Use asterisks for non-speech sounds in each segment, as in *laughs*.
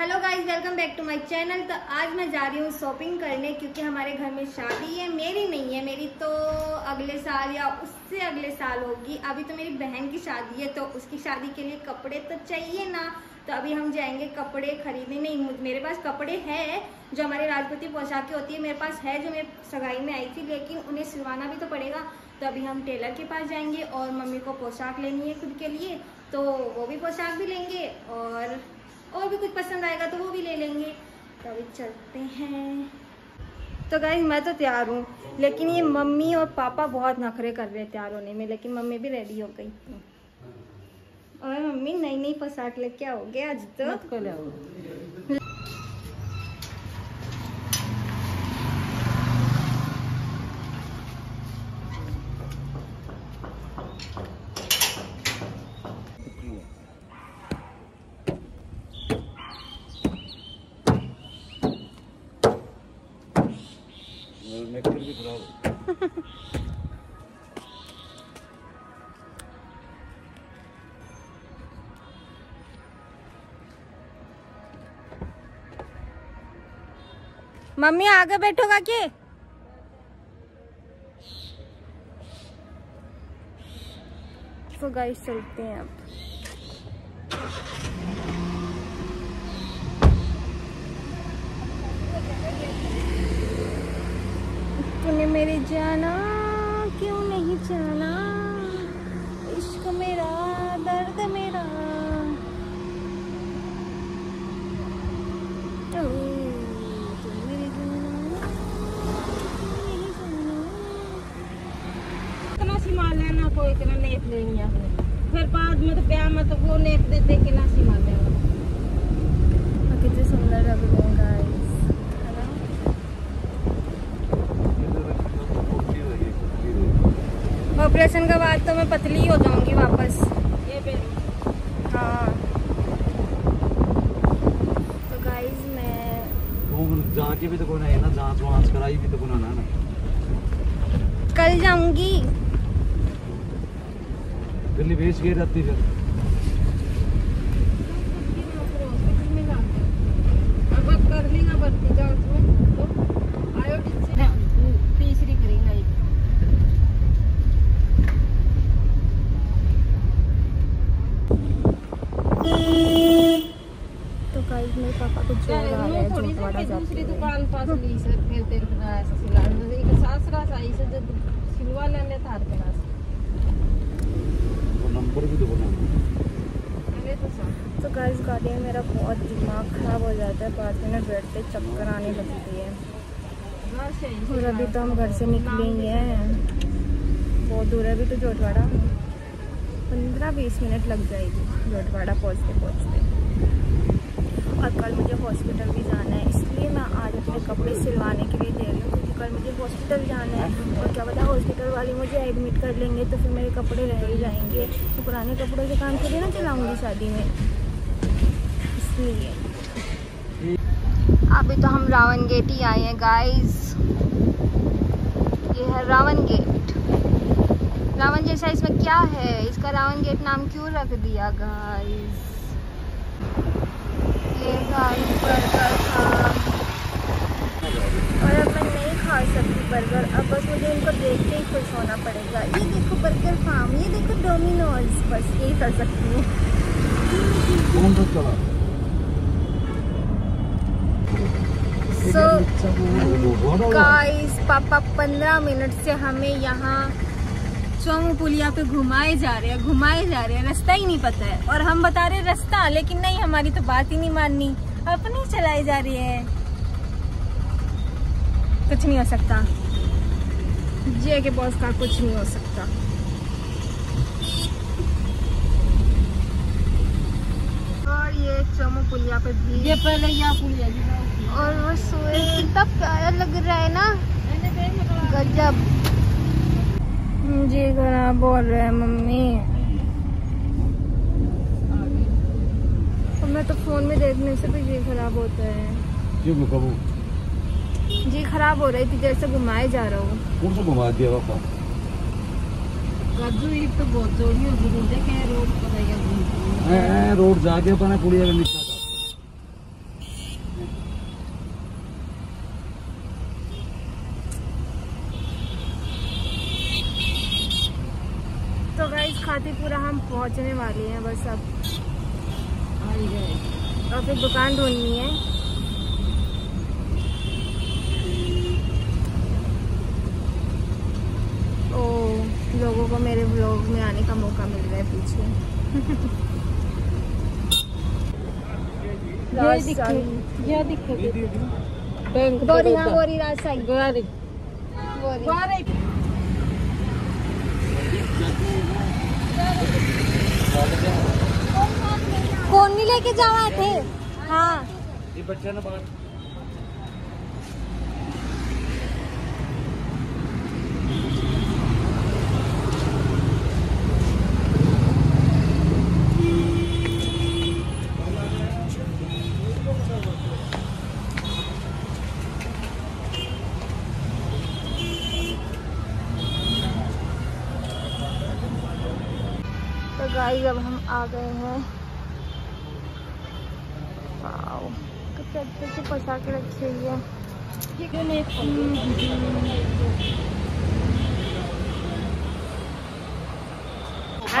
Hello guys welcome back to my channel तो आज मैं जा रही हूँ शॉपिंग करने क्योंकि हमारे घर में शादी है, मेरी नहीं है, मेरी तो अगले साल या उससे अगले साल होगी। अभी तो मेरी बहन की शादी है तो उसकी शादी के लिए कपड़े तो चाहिए ना। तो अभी हम जाएँगे कपड़े खरीदने। नहीं मेरे पास कपड़े हैं जो हमारे राजपूती पोशाकें होती है, मेरे पास है जो मेरे सगाई में आई थी, लेकिन उन्हें सिलवाना भी तो पड़ेगा। तो अभी हम टेलर के पास जाएँगे और मम्मी को पोशाक लेनी है खुद के लिए तो वो भी पोशाक भी लेंगे और और भी कुछ पसंद आएगा तो वो भी ले लेंगे। तो अभी चलते हैं। तो गाइज़ मैं तो तैयार हूँ, लेकिन ये मम्मी और पापा बहुत नखरे कर रहे हैं तैयार होने में, लेकिन मम्मी भी रेडी हो गई। और मम्मी नई नई पोशाक लेके आओगे आज तो? भी *laughs* खराब मम्मी आगे बैठोगा के? तो गाइस चलते हैं अब। तूने मेरे जाना, क्यों नहीं जाना? इश्क मेरा, दर्द मेरा। इतना इतना नेप लेनी फिर बाद में तो प्यार में तो वो नेप देते कि ना सीमा लेना। कितने सुंदर लग रहे हैं गाइस। ऑपरेशन के बाद तो मैं पतली हो जाऊँगी वापस। ये हाँ। तो गाइस मैं जाके भी तो कोई है ना जाँच वांच कराई भी तो कोई ना ना। कल जाऊँगी। दिल्ली भेज के रहती फिर। कर लेगा भर्ती जाँच में। तो आयोडिन से तीसरी करेगा एक तो गाइस मेरे पापा को ज़ोर आ रहा है थोड़ी झोंकवाड़ा सी जाते दूसरी हुए दुकान पास ली सर फिर तेरे को ऐसा सिला एक सासरा साई से जब सिलवा लेने थार के नास वो नंबर भी तो तो तो गाइस गाड़ी में मेरा बहुत दिमाग खराब हो जाता है पाँच मिनट बैठते चक्कर आने लगती है। घर से ही और अभी तो हम घर से निकले ही हैं। बहुत दूर है अभी तो जोटवाड़ा पंद्रह बीस मिनट लग जाएगी जोटवाड़ा पहुँचते पहुँचते और कल मुझे हॉस्पिटल भी जाना है, इसलिए मैं आज अपने कपड़े सिलवाने के लिए दे रही हूँ, क्योंकि कल मुझे हॉस्पिटल जाना है। और क्या पता हॉस्पिटल वाले मुझे एडमिट कर लेंगे तो फिर मेरे कपड़े रह ही जाएँगे। तो पुराने कपड़ों से काम थोड़ी ना चलाऊँगी शादी में। इसलिए। अभी तो हम रावण गेट ही आए हैं गाइस ये है रावण गेट रावण जैसा इसमें क्या है? इसका रावण गेट नाम क्यों रख दिया गाइस ये गाइस बर्गर था और अब मैं नहीं खा सकती बर्गर अब बस मुझे इनको देख के ही खुश होना पड़ेगा। ये देखो बर्गर फार्म ये देखो डोमिनोज बस यही कर सकती हूँ। सो गाइस पापा पंद्रह मिनट से हमें यहाँ चौमू पुलिया पे घुमाए जा रहे हैं घुमाए जा रहे हैं रास्ता ही नहीं पता है। और हम बता रहे रास्ता लेकिन नहीं हमारी तो बात ही नहीं माननी। अपनी चलाई जा रही है। कुछ नहीं हो सकता। जे के बॉस का कुछ नहीं हो सकता। और ये चौमू पुलिया पे भी ये पहले यहाँ पुलिया और वो सोए कितना प्यारा लग रहा है ना। गजब। जी खराब बोल रहे हैं मम्मी। मैं तो फ़ोन में देखने से भी जी खराब होता है। क्यों कबू जी खराब हो रही थी जैसे घुमाए जा रहा हूँ। कौन सा घुमा दिया पापा तो बहुत जोड़ी हो गई देखे रोड ए, ए, रोड जाके अपने पुड़िया के शादीपुरा हम पहुँचने वाले हैं बस अब। और फिर दुकान ढूंढनी है। ओ लोगों को मेरे व्लॉग में आने का मौका मिल रहा है पीछे। *laughs* ये दिखे बोरी हाँ बोरी रात साई गाड़ी बोरी गाड़ी कौन नहीं लेके जावा थे? हाँ। बच्चा ना गाइस अब हम आ गए हैं। कितने अच्छे से फंसा के रखी हुई है। ये नहीं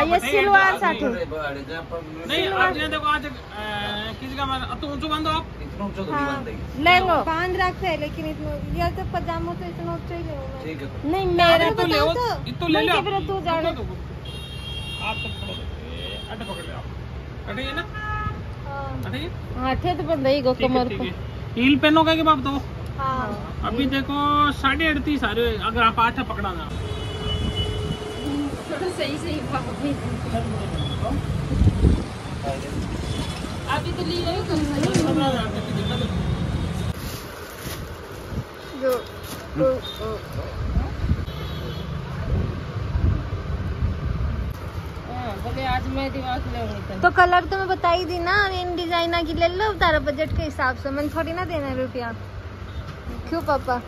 आइए सिलवार साथी। नहीं आज ये देखो आज किसी का मार तो ऊंचो बांधो आप। इतना ऊँचा तो हाँ। नहीं बांधेगी लेंगो बाँध रखते हैं लेकिन इतना ये तो पजामा तो इतना ऊँचा ही ले ठीक है। नहीं मेरा तो ले बताओ तो। ले ले तू जाने आप तो अटे पकड़ ले आप। अटे ना? तो बंद ही गो कमर को। है। हील पहनोगे कि बाप दो? हाँ। अभी देखो साढ़े अड़तीस आ रहे हो। अगर आप आठ पकड़ा ना। *laughs* सही सही अभी तो ली रही जो ओ, ओ, बोले आज तो कलर तो मैं बता ही दी ना, इन डिज़ाइनर की ले लो तारा बजट के हिसाब से। मैंने थोड़ी ना देना रुपया। क्यों पापा?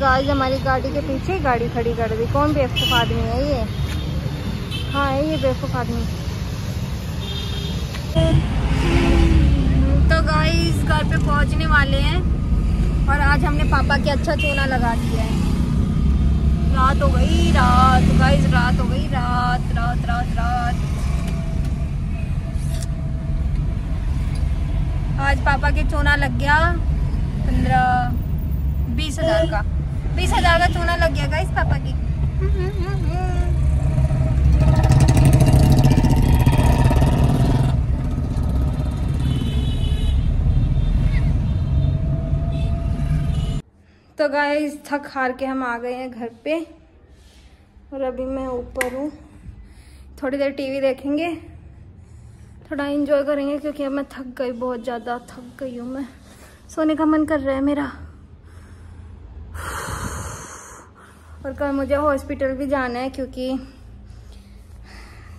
गाइस हमारी गाड़ी के पीछे गाड़ी खड़ी कर दी। कौन बेवकूफ़ आदमी है ये? हाँ है ये बेवकूफ़ आदमी। तो गाइस घर पे पहुँचने वाले हैं। और आज हमने पापा के अच्छा चूना लगा दिया है। रात हो गई, रात। गाइस रात हो गई, रात रात रात रात। आज पापा के चोना लग गया पंद्रह, बीस हज़ार का। बीस हज़ार का चोना लग गया गाइस पापा की। गाइस थक हार के हम आ गए हैं घर पे। और अभी मैं ऊपर हूँ। थोड़ी देर टीवी देखेंगे। थोड़ा एंजॉय करेंगे, क्योंकि अब मैं थक गई, बहुत ज़्यादा थक गई हूँ मैं। सोने का मन कर रहा है मेरा। और कल मुझे हॉस्पिटल भी जाना है, क्योंकि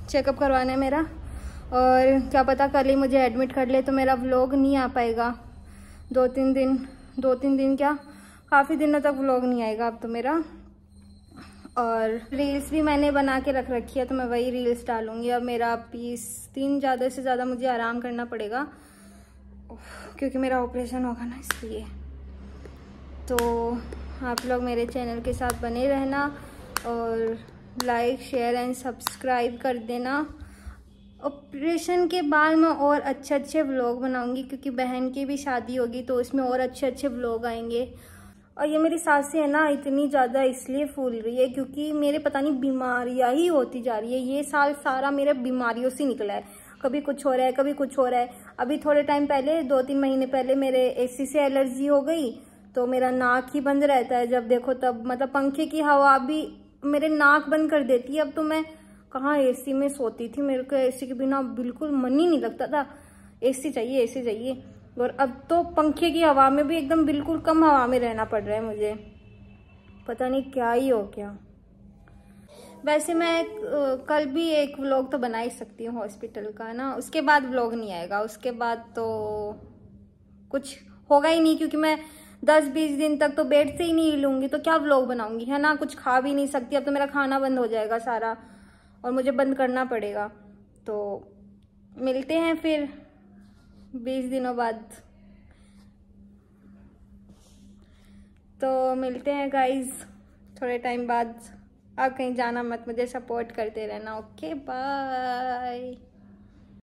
चेकअप करवाना है मेरा। और क्या पता कल ही मुझे एडमिट कर ले तो मेरा व्लॉग नहीं आ पाएगा। दो तीन दिन, दो तीन दिन क्या? काफ़ी दिनों तक व्लॉग नहीं आएगा अब तो मेरा। और रील्स भी मैंने बना के रख रखी है तो मैं वही रील्स डालूँगी। अब मेरा पीस तीन ज़्यादा से ज़्यादा मुझे आराम करना पड़ेगा। क्योंकि मेरा ऑपरेशन होगा ना इसलिए। तो आप लोग मेरे चैनल के साथ बने रहना और लाइक शेयर एंड सब्सक्राइब कर देना। ऑपरेशन के बाद मैं और अच्छे अच्छे व्लॉग बनाऊँगी, क्योंकि बहन की भी शादी होगी तो उसमें और अच्छे अच्छे व्लॉग आएँगे। और ये मेरी सासें है ना, इतनी ज़्यादा इसलिए फूल रही है क्योंकि मेरे पता नहीं बीमारियाँ ही होती जा रही है। ये साल सारा मेरे बीमारियों से निकला है। कभी कुछ हो रहा है, कभी कुछ हो रहा है। अभी थोड़े टाइम पहले दो तीन महीने पहले मेरे एसी से एलर्जी हो गई तो मेरा नाक ही बंद रहता है। जब देखो तब मतलब पंखे की हवा भी मेरे नाक बंद कर देती है। अब तो मैं कहाँ एसी में सोती थी? मेरे को एसी के बिना बिल्कुल मन ही नहीं लगता था। एसी चाहिए एसी चाहिए। और अब तो पंखे की हवा में भी एकदम बिल्कुल कम हवा में रहना पड़ रहा है मुझे। पता नहीं क्या ही हो गया। वैसे मैं कल भी एक व्लॉग तो बना ही सकती हूँ हॉस्पिटल का ना? उसके बाद व्लॉग नहीं आएगा। उसके बाद तो कुछ होगा ही नहीं क्योंकि मैं दस बीस दिन तक तो बेड से ही नहीं हिलूँगी तो क्या व्लॉग बनाऊँगी, है ना? कुछ खा भी नहीं सकती, अब तो मेरा खाना बंद हो जाएगा सारा और मुझे बंद करना पड़ेगा। तो मिलते हैं फिर। बीस दिनों बाद। तो मिलते हैं गाइज़ थोड़े टाइम बाद। आप कहीं जाना मत, मुझे सपोर्ट करते रहना ओके बाय